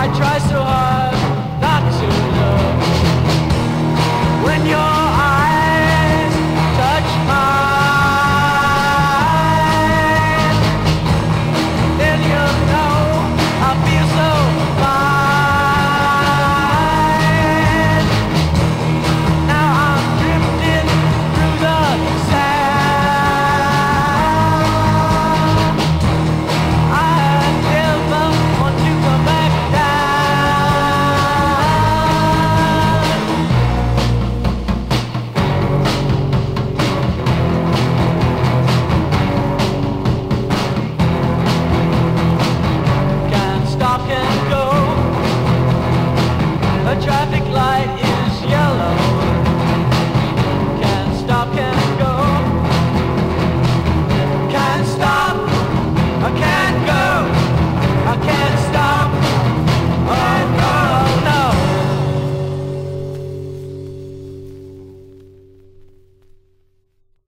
I try so hard.